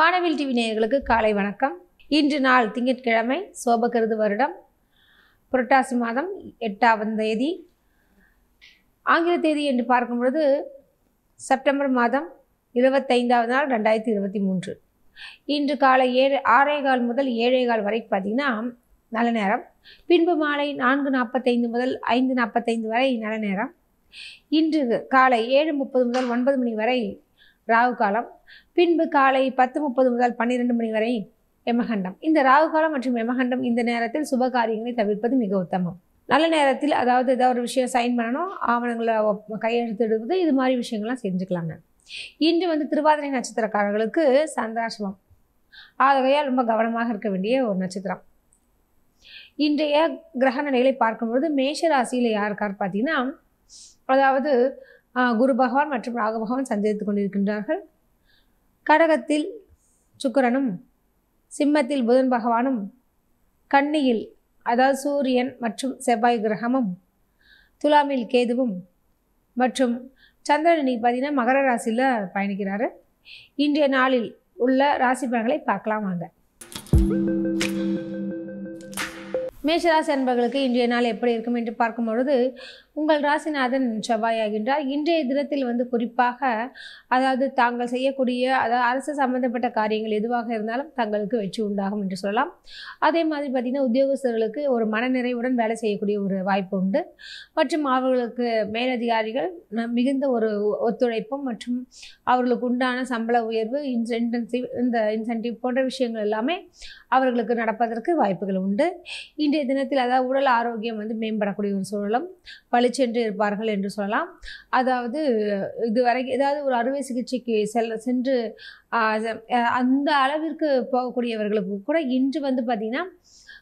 வானவில் டிவி நேயர்களுக்கு காலை வணக்கம். இன்று நாள் திங்கட்கிழமை சோபகிருது வருடம் புரட்டாசி மாதம் எட்டாவது தேதி. ஆங்கில தேதி என்று பார்க்கும் பொழுது செப்டம்பர் மாதம் இருபத்தைந்தாவது நாள் ரெண்டாயிரத்தி இருபத்தி மூன்று. இன்று காலை ஏழு ஆறே கால் முதல் ஏழே கால் வரை பார்த்திங்கன்னா நல்ல நேரம். பின்பு மாலை நான்கு நாற்பத்தைந்து முதல் ஐந்து நாற்பத்தைந்து வரை நல்ல நேரம். இன்று காலை ஏழு முப்பது முதல் ஒன்பது மணி வரை ராகு காலம். பின்பு காலை பத்து முப்பது முதல் பன்னிரெண்டு மணி வரை எமகண்டம் இந்த ராகு காலம் மற்றும் எமகண்டம் இந்த நேரத்தில் சுப காரியங்களை தவிர்ப்பது மிக உத்தமம். நல்ல நேரத்தில் அதாவது ஏதாவது ஒரு விஷயம் சைன் பண்ணணும் ஆவணங்களை கையெழுத்திடுவது இது மாதிரி விஷயங்கள்லாம் செஞ்சுக்கலாங்க. இன்று வந்து திருவாதிரை நட்சத்திரக்காரர்களுக்கு சந்திராசிரமம். ஆகையால் ரொம்ப கவனமாக இருக்க வேண்டிய ஒரு நட்சத்திரம். இன்றைய கிரக நிலைகளை பார்க்கும்பொழுது மேஷ ராசியில் யாருக்கார் பார்த்தீங்கன்னா அதாவது குரு பகவான் மற்றும் ராக பகவான் சந்தித்து கொண்டிருக்கின்றார்கள். கடகத்தில் சுக்கிரனும் சிம்மத்தில் புதன் பகவானும் கன்னியில் அதாவது சூரியன் மற்றும் செவ்வாய் கிரகமும் துலாமில் கேதுவும் மற்றும் சந்திரன் இன்னைக்கு பார்த்தீங்கன்னா மகர ராசியில் பயணிக்கிறாரு. இன்றைய நாளில் உள்ள ராசி பலன்களை பார்க்கலாம் வாங்க. மேஷராசி அன்பர்களுக்கு இன்றைய நாள் எப்படி இருக்கும் என்று பார்க்கும் பொழுது உங்கள் ராசிநாதன் செவ்வாயாகின்றார். இன்றைய தினத்தில் வந்து குறிப்பாக அதாவது தாங்கள் செய்யக்கூடிய அதாவது அரசு சம்பந்தப்பட்ட காரியங்கள் எதுவாக இருந்தாலும் தங்களுக்கு வெற்றி உண்டாகும் என்று சொல்லலாம். அதே மாதிரி பார்த்திங்கன்னா உத்தியோகஸ்தர்களுக்கு ஒரு மனநிறைவுடன் வேலை செய்யக்கூடிய ஒரு வாய்ப்பு உண்டு. மற்றும் அவர்களுக்கு மேலதிகாரிகள் மிகுந்த ஒரு ஒத்துழைப்பும் மற்றும் அவர்களுக்கு உண்டான சம்பள உயர்வு இன்சென்டிவ் இந்த இன்சென்டிவ் போன்ற விஷயங்கள் எல்லாமே அவர்களுக்கு நடப்பதற்கு வாய்ப்புகள் உண்டு. இன்றைய தினத்தில் அதாவது உடல் ஆரோக்கியம் வந்து மேம்படக்கூடிய ஒரு சூழலும் பளிச்சென்று இருப்பார்கள் என்று சொல்லலாம். அதாவது இதுவரை ஏதாவது ஒரு அறுவை சிகிச்சைக்கு செல் சென்று அந்த அளவிற்கு போகக்கூடியவர்களுக்கு கூட இன்று வந்து பார்த்திங்கன்னா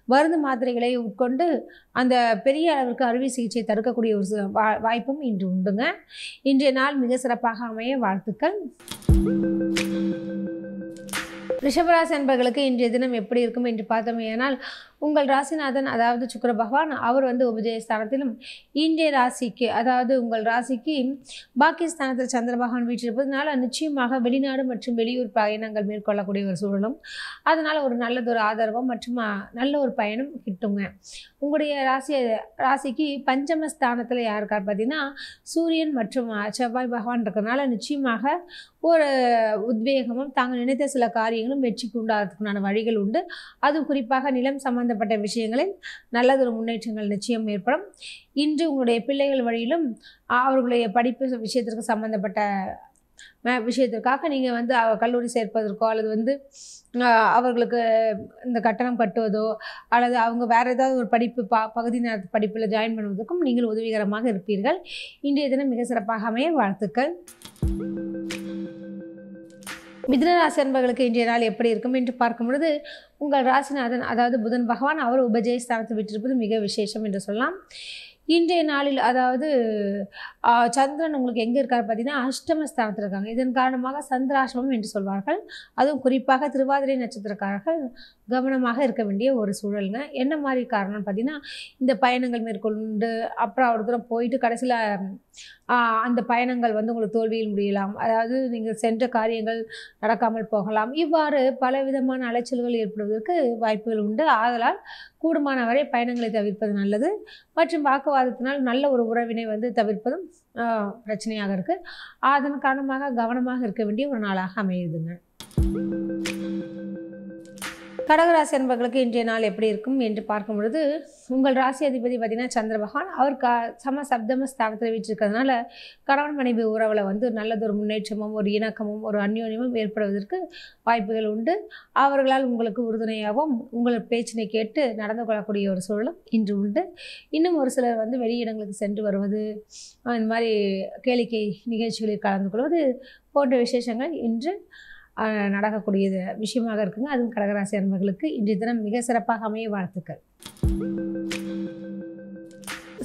மருந்து மாத்திரைகளை உட்கொண்டு அந்த பெரிய அளவிற்கு அறுவை சிகிச்சை தடுக்கக்கூடிய ஒரு வா- வாய்ப்பும் இன்று உண்டுங்க. இன்றைய நாள் மிக சிறப்பாக அமைய வாழ்த்துக்கள். ரிஷபராசி அன்பர்களுக்கு இன்றைய தினம் எப்படி இருக்கும் என்று பார்த்தோமேயானால் உங்கள் ராசிநாதன் அதாவது சுக்கர பகவான் அவர் வந்து உபஜயஸ்தானத்திலும். இந்திய ராசிக்கு அதாவது உங்கள் ராசிக்கு பாகிஸ்தானத்தில் சந்திர பகவான் வீற்றிருப்பதனால நிச்சயமாக வெளிநாடு மற்றும் வெளியூர் பயணங்கள் மேற்கொள்ளக்கூடிய ஒரு சூழலும் அதனால் ஒரு நல்லதொரு ஆதரவும் மற்றும் நல்ல ஒரு பயணம் கிட்டுங்க. உங்களுடைய ராசி ராசிக்கு பஞ்சமஸ்தானத்தில் யாருக்கார் பார்த்தீங்கன்னா சூரியன் மற்றும் செவ்வாய் பகவான் இருக்கிறதுனால நிச்சயமாக ஒரு உத்வேகமும் தாங்கள் நினைத்த சில காரியங்களும் வெற்றிக்கு உண்டாகிறதுக்குண்டான வழிகள் உண்டு. அதுவும் குறிப்பாக நிலம் சம்பந்தப்பட்ட விஷயங்களில் நல்லதொரு முன்னேற்றங்கள் நிச்சயம் ஏற்படும். இன்று உங்களுடைய பிள்ளைகள் வழியிலும் அவர்களுடைய படிப்பு விஷயத்திற்கு சம்பந்தப்பட்ட விஷயத்திற்காக நீங்கள் வந்து அவ- கல்லூரி சேர்ப்பதற்கோ அல்லது வந்து அவர்களுக்கு இந்த கட்டணம் கட்டுவதோ அல்லது அவங்க வேறு ஏதாவது ஒரு படிப்பு ப பகுதி நேர படிப்பில் ஜாயின் பண்ணுவதற்கும் நீங்கள் உதவிகரமாக இருப்பீர்கள். இன்றைய தினம் மிக சிறப்பாக அமைய வாழ்த்துக்கள். மிதுனராசி அன்பர்களுக்கு இன்றைய நாள் எப்படி இருக்கும் என்று பார்க்கும் பொழுது உங்கள் ராசிநாதன் அதாவது புதன் பகவான் அவர் உபஜயஸ்தானத்தை விட்டிருப்பது மிக விசேஷம் என்று சொல்லலாம். இன்றைய நாளில் அதாவது சந்திரன் உங்களுக்கு எங்கே இருக்கார் பார்த்தீங்கன்னா அஷ்டமஸ்தானத்தில் இருக்காங்க. இதன் காரணமாக சந்திராசிரமம் என்று சொல்வார்கள். அதுவும் குறிப்பாக திருவாதிரை நட்சத்திரக்காரர்கள் கவனமாக இருக்க வேண்டிய ஒரு சூழலுங்க. என்ன மாதிரி காரணம் பார்த்தீங்கன்னா இந்த பயணங்கள் மேற்கொண்டு அப்புறம் ஒரு தூரம் போயிட்டு கடைசியில் அந்த பயணங்கள் வந்து உங்களுக்கு தோல்வியில் முடியலாம். அதாவது நீங்கள் சென்ற காரியங்கள் நடக்காமல் போகலாம். இவ்வாறு பல விதமான அலைச்சல்கள் ஏற்படுவதற்கு வாய்ப்புகள் உண்டு. ஆதலால் கூடுமான வரை பயணங்களை தவிர்ப்பது நல்லது. மற்றும் வாக்குவாதத்தினால் நல்ல ஒரு உறவினை வந்து தவிர்ப்பதும் பிரச்சனையாக இருக்குது அதன் காரணமாக கவனமாக இருக்க வேண்டிய ஒரு நாளாக அமையுதுங்க. கடகராசி அன்பர்களுக்கு இன்றைய நாள் எப்படி இருக்கும் என்று பார்க்கும் பொழுது உங்கள் ராசி அதிபதி பார்த்தீங்கன்னா சந்திர பகவான். அவர் க சம சப்தம ஸ்தானத்தில் வீற்றிருக்கிறதுனால கணவன் மனைவி உறவில் வந்து நல்லதொரு முன்னேற்றமும் ஒரு இணக்கமும் ஒரு அந்யோன்யமும் ஏற்படுவதற்கு வாய்ப்புகள் உண்டு. அவர்களால் உங்களுக்கு உறுதுணையாகவும் உங்கள் பேச்சினை கேட்டு நடந்து கொள்ளக்கூடிய ஒரு சூழலும் இன்று உண்டு. இன்னும் ஒரு சிலர் வந்து வெளியிடங்களுக்கு சென்று வருவது இந்த மாதிரி கேளிக்கை நிகழ்ச்சிகளில் கலந்து கொள்வது போன்ற விசேஷங்கள் இன்று நடக்கக்கூடியது விஷயமாக இருக்குங்க. அதுவும் கடகராசி அன்பர்களுக்கு இன்றைய தினம் மிக சிறப்பாக அமைய வாழ்த்துக்கள்.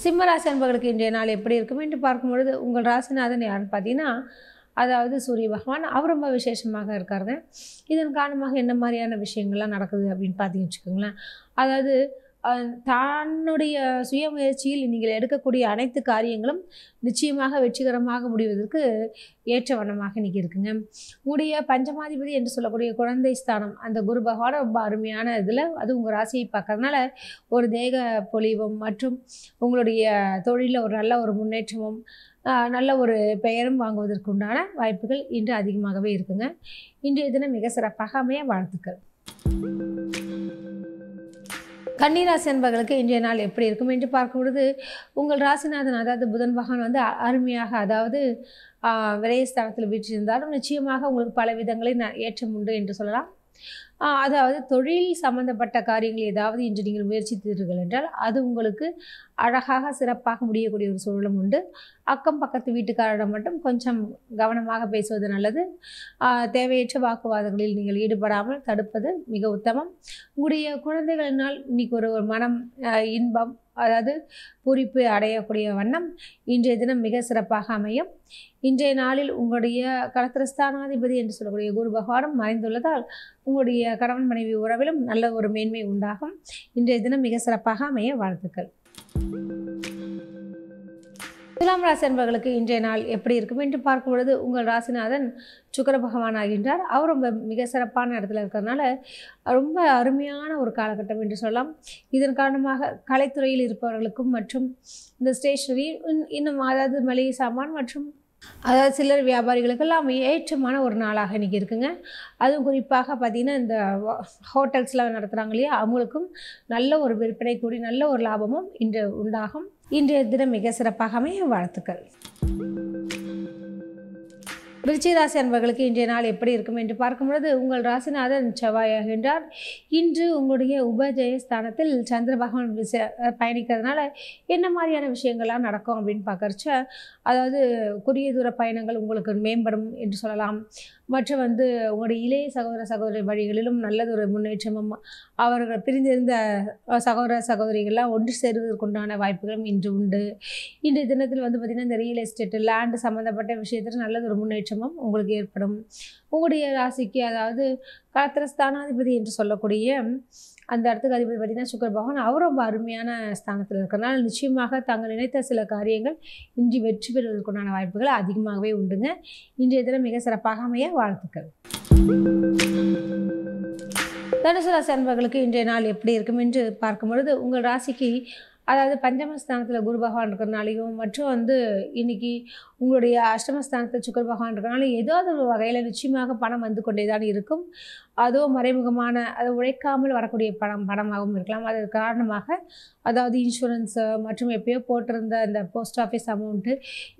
சிம்மராசி அன்பர்களுக்கு இன்றைய நாள் எப்படி இருக்கும் என்று பார்க்கும் பொழுது உங்கள் ராசிநாதன் யாருன்னு பார்த்தீங்கன்னா அதாவது சூரிய பகவான். அவர் ரொம்ப விசேஷமாக இருக்காருங்க. இதன் காரணமாக என்ன மாதிரியான விஷயங்கள்லாம் நடக்குது அப்படின்னு பார்த்தீங்கன்னு வச்சுக்கோங்களேன். அதாவது தன்னுடைய சுய முயற்சியில் நீங்கள் எடுக்கக்கூடிய அனைத்து காரியங்களும் நிச்சயமாக வெற்றிகரமாக முடிவதற்கு ஏற்ற வண்ணமாக இன்னைக்கு இருக்குங்க உங்களுடைய பஞ்சமாதிபதி என்று சொல்லக்கூடிய குழந்தை ஸ்தானம் அந்த குரு பகவான ரொம்ப அருமையான இதில் அது உங்கள் ராசியை பார்க்கறதுனால ஒரு தேக பொலிவும் மற்றும் உங்களுடைய தொழிலில் ஒரு நல்ல ஒரு முன்னேற்றமும் நல்ல ஒரு பெயரும் வாங்குவதற்கு உண்டான வாய்ப்புகள் இன்று அதிகமாகவே இருக்குங்க. இன்றைய தினம் மிக சிறப்பாக அமைய வாழ்த்துக்கள். கன்னிராசி அன்பர்களுக்கு இன்றைய நாள் எப்படி இருக்கும் என்று பார்க்கும் பொழுது உங்கள் ராசிநாதன் அதாவது புதன் பகவான் வந்து அருமையாக அதாவது விரைய ஸ்தானத்தில் வீற்றிருந்தாலும் நிச்சயமாக உங்களுக்கு பல விதங்களில் ந- ஏற்றம் உண்டு என்று சொல்லலாம். அதாவது தொழில் சம்பந்தப்பட்ட காரியங்கள் ஏதாவது இன்று நீங்கள் முயற்சித்தீர்கள் என்றால் அது உங்களுக்கு அழகாக சிறப்பாக முடியக்கூடிய ஒரு சூழலும் உண்டு. அக்கம் பக்கத்து வீட்டுக்காரிடம் மட்டும் கொஞ்சம் கவனமாக பேசுவது நல்லது. தேவையற்ற வாக்குவாதங்களில் நீங்கள் ஈடுபடாமல் தடுப்பது மிக உத்தமம். உங்களுடைய குழந்தைகளினால் இன்னைக்கு ஒரு ஒரு மனம் இன்பம் அதாவது பூரிப்பு அடையக்கூடிய வண்ணம் இன்றைய தினம் மிக சிறப்பாக அமையும். இன்றைய நாளில் உங்களுடைய கலத்திரஸ்தானாதிபதி என்று சொல்லக்கூடிய குரு பகவானும் மறைந்துள்ளதால் உங்களுடைய கணவன் மனைவி உறவிலும் நல்ல ஒரு மேன்மை உண்டாகும். இன்றைய தினம் மிக சிறப்பாக அமைய வாழ்த்துக்கள். துலாம் ராசி என்பவர்களுக்கு இன்றைய நாள் எப்படி இருக்கும் என்று பார்க்கும் பொழுது உங்கள் ராசிநாதன் சுக்கர பகவான் ஆகின்றார். அவர் ரொம்ப மிக சிறப்பான இடத்துல இருக்கிறதுனால ரொம்ப அருமையான ஒரு காலகட்டம் என்று சொல்லலாம். இதன் காரணமாக கலைத்துறையில் இருப்பவர்களுக்கும் மற்றும் இந்த ஸ்டேஷனரி இன்னும் அதாவது மளிகை சாமான் மற்றும் அதாவது சில்லறை வியாபாரிகளுக்கெல்லாம் ஏற்றமான ஒரு நாளாக இன்றைக்கி இருக்குங்க. அதுவும் குறிப்பாக பார்த்திங்கன்னா இந்த ஹோட்டல்ஸ்லாம் நடத்துகிறாங்க இல்லையா? அவங்களுக்கும் நல்ல ஒரு விற்பனை கூடி நல்ல ஒரு லாபமும் இன்று உண்டாகும். இன்றைய தினம் மிக சிறப்பாக அமைய வாழ்த்துக்கள். விருச்சிகராசி அன்பர்களுக்கு இன்றைய நாள் எப்படி இருக்கும் என்று பார்க்கும் பொழுது உங்கள் ராசிநாதன் செவ்வாயாகின்றார். இன்று உங்களுடைய உபஜய ஸ்தானத்தில் சந்திர பகவான் விச பயணிக்கிறதுனால என்ன மாதிரியான விஷயங்கள்லாம் நடக்கும் அப்படின்னு பார்க்கறச்ச அதாவது குறுகிய தூர பயணங்கள் உங்களுக்கு மேம்படும் என்று சொல்லலாம். மற்றும் வந்து உங்களுடைய இளைய சகோதர சகோதரி வழிகளிலும் நல்லதொரு முன்னேற்றமும் அவர்கள் பிரிந்திருந்த சகோதர சகோதரிகள்லாம் ஒன்று சேருவதற்குண்டான வாய்ப்புகளும் இன்று உண்டு. இன்றைய தினத்தில் வந்து பார்த்திங்கன்னா இந்த ரியல் எஸ்டேட்டு லேண்டு சம்மந்தப்பட்ட விஷயத்தில் நல்லதொரு முன்னேற்றமும் உங்களுக்கு ஏற்படும். உங்களுடைய ராசிக்கு அதாவது கலத்திரஸ்தானாதிபதி என்று சொல்லக்கூடிய அந்த இடத்துக்கு அதிபதி பார்த்தீங்கன்னா சுக்கர பகவான் அவர் ரொம்ப அருமையான ஸ்தானத்தில் இருக்கிறனால நிச்சயமாக தாங்கள் நினைத்த சில காரியங்கள் இன்று வெற்றி பெறுவதற்குண்டான வாய்ப்புகள் அதிகமாகவே உண்டுங்க. இன்றைய தினம் மிக சிறப்பாக அமைய வாழ்த்துக்கள். தனுசு ராசி அன்பர்களுக்கு இன்றைய நாள் எப்படி இருக்கும் என்று பார்க்கும் பொழுது உங்கள் ராசிக்கு அதாவது பஞ்சமஸ்தானத்தில் குரு பகவான் இருக்கிறனாலையும் மற்றும் வந்து இன்னைக்கு உங்களுடைய அஷ்டமஸ்தானத்தில் சுக்கர பகவான் இருக்கிறனால ஏதாவது ஒரு வகையில் நிச்சயமாக பணம் வந்து கொண்டே தான் இருக்கும். அதுவும் மறைமுகமான அது உழைக்காமல் வரக்கூடிய பணம் பணமாகவும் இருக்கலாம். அது காரணமாக அதாவது இன்சூரன்ஸு மற்றும் எப்பயோ போட்டிருந்த அந்த போஸ்ட் ஆஃபீஸ் அமௌண்ட்டு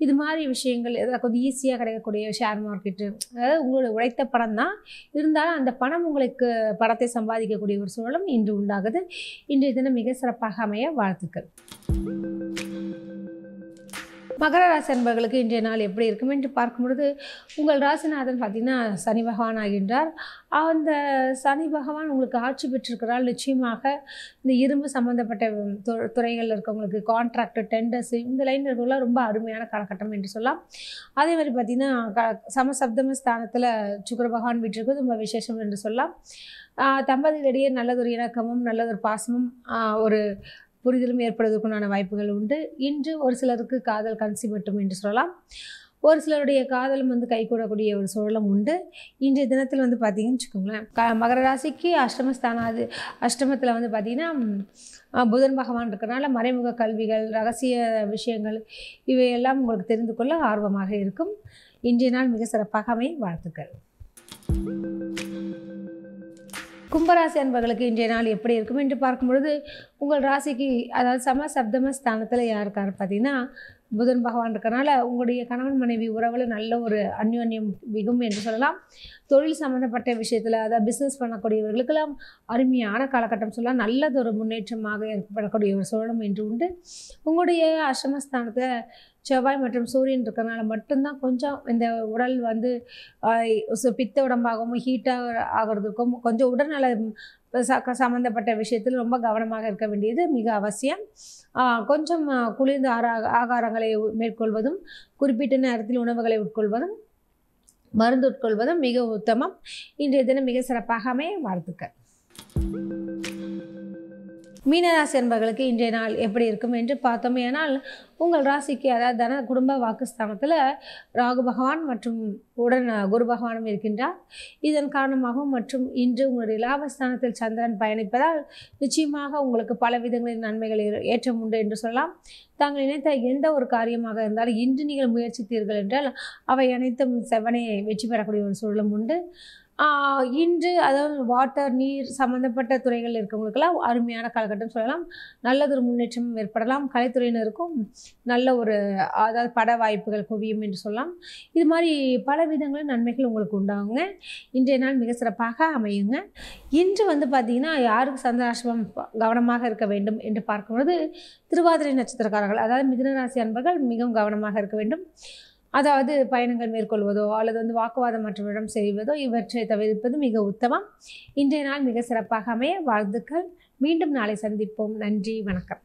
இது மாதிரி விஷயங்கள் எதாவது கொஞ்சம் ஈஸியாக கிடைக்கக்கூடிய ஷேர் மார்க்கெட்டு அதாவது உங்களோட உழைத்த பணம் தான். இருந்தாலும் அந்த பணம் உங்களுக்கு பணத்தை சம்பாதிக்கக்கூடிய ஒரு சூழலும் இன்று உண்டாகுது. இன்றைய தினம் மிக சிறப்பாக அமைய வாழ்த்துக்கள். மகர ராசி அன்பர்களுக்கு இன்றைய நாள் எப்படி இருக்கும் என்று பார்க்கும் பொழுது உங்கள் ராசிநாதன் பார்த்தீங்கன்னா சனி பகவான் ஆகின்றார். அந்த சனி பகவான் உங்களுக்கு ஆட்சி பெற்றிருக்கிறால் நிச்சயமாக இந்த இரும்பு சம்மந்தப்பட்ட து- துறைகளில் இருக்கவங்களுக்கு கான்ட்ராக்டு டெண்டர்ஸ் இந்த லைன் இருக்கவங்களாம் ரொம்ப அருமையான காலகட்டம் என்று சொல்லலாம். அதே மாதிரி பார்த்திங்கன்னா க சமசப்தம ஸ்தானத்தில் சுக்கர பகவான் வீட்டிற்கு ரொம்ப விசேஷம் என்று சொல்லலாம். தம்பதியிடையே தம்பதிகளிடையே நல்லதொரு இணக்கமும் நல்லதொரு பாசமும் ஒரு புரிதலும் ஏற்படுவதற்குண்டான வாய்ப்புகள் உண்டு. இன்று ஒரு சிலருக்கு காதல் கன்சி மட்டும் என்று சொல்லலாம். ஒரு சிலருடைய காதலும் வந்து கைகூடக்கூடிய ஒரு சூழலும் உண்டு. இன்றைய தினத்தில் வந்து பார்த்தீங்கன்னு வச்சுக்கோங்களேன் க மகர ராசிக்கு அஷ்டமஸ்தானாது அஷ்டமத்தில் வந்து பார்த்திங்கன்னா புதன் பகவான் இருக்கிறனால மறைமுக கல்விகள் ரகசிய விஷயங்கள் இவையெல்லாம் உங்களுக்கு தெரிந்து கொள்ள ஆர்வமாக இருக்கும். இன்றைய நாள் மிக சிறப்பாக அமைய வாழ்த்துக்கள். கும்பராசி அன்பர்களுக்கு இன்றைய நாள் எப்படி இருக்கும் என்று பார்க்கும் பொழுது உங்கள் ராசிக்கு அதாவது சம சப்தம ஸ்தானத்தில் யார் இருக்காரு பார்த்தீங்கன்னா புதன் பகவான் இருக்கிறனால உங்களுடைய கணவன் மனைவி உறவில் நல்ல ஒரு அந்யோன்யம் மிகும் என்று சொல்லலாம். தொழில் சம்மந்தப்பட்ட விஷயத்தில் அதாவது பிஸ்னஸ் பண்ணக்கூடியவர்களுக்கெல்லாம் அருமையான காலகட்டம் சொல்லலாம். நல்லதொரு முன்னேற்றமாக ஏற்படக்கூடிய ஒரு சூழலும் என்று உண்டு. உங்களுடைய அஷ்டமஸ்தானத்தை செவ்வாய் மற்றும் சூரியன் இருக்கறனால மட்டும்தான் கொஞ்சம் இந்த உடல் வந்து பித்த உடம்பாகவும் ஹீட்டாக ஆகிறதுக்கும் கொஞ்சம் உடல்நல ச- சம்மந்தப்பட்ட விஷயத்தில் ரொம்ப கவனமாக இருக்க வேண்டியது மிக அவசியம். கொஞ்சம் குளிர்ந்த ஆரா ஆகாரங்களை மேற்கொள்வதும் குறிப்பிட்ட நேரத்தில் உணவுகளை உட்கொள்வதும் மருந்து உட்கொள்வதும் மிக உத்தமம். இன்றைய தினம் மிக சிறப்பாக அமைய வாழ்த்துக்கள். மீனராசி என்பவர்களுக்கு இன்றைய நாள் எப்படி இருக்கும் என்று பார்த்தோமேயானால் உங்கள் ராசிக்கு அதாவது தன குடும்ப வாக்குஸ்தானத்தில் ராகு பகவான் மற்றும் உடன் குரு பகவானும் இருக்கின்றார். இதன் காரணமாகவும் மற்றும் இன்று உங்களுடைய லாபஸ்தானத்தில் சந்திரன் பயணிப்பதால் நிச்சயமாக உங்களுக்கு பல விதங்களின் நன்மைகள் ஏற்றம் உண்டு என்று சொல்லலாம். தாங்கள் நினைத்த எந்த ஒரு காரியமாக இருந்தாலும் இன்று நீங்கள் முயற்சித்தீர்கள் என்றால் அவை அனைத்தும் செவனே வெற்றி பெறக்கூடிய ஒரு சூழலும் உண்டு. இன்று அதாவது வாட்டர் நீர் சம்மந்தப்பட்ட துறைகள் இருக்கவங்களுக்கெல்லாம் அருமையான காலகட்டம் சொல்லலாம். நல்லதொரு முன்னேற்றம் ஏற்படலாம். கலைத்துறையினருக்கும் நல்ல ஒரு அதாவது பட வாய்ப்புகள் குவியும் என்று சொல்லலாம். இது மாதிரி பல விதங்களில் நன்மைகள் உங்களுக்கு உண்டாகுங்க. இன்றைய நாள் மிக சிறப்பாக அமையுங்க. இன்று வந்து பார்த்திங்கன்னா யாருக்கு சந்திராசிரமம் கவனமாக இருக்க வேண்டும் என்று பார்க்கும்பொழுது திருவாதிரை நட்சத்திரக்காரர்கள் அதாவது மிதுனராசி அன்பர்கள் மிகவும் கவனமாக இருக்க வேண்டும். அதாவது பயணங்கள் மேற்கொள்வதோ அல்லது வந்து வாக்குவாதம் மற்றவரிடம் செய்வதோ இவற்றை தவிர்ப்பது மிக உத்தமம். இன்றைய நாள் மிக சிறப்பாக அமைய வாழ்த்துக்கள். மீண்டும் நாளை சந்திப்போம். நன்றி. வணக்கம்.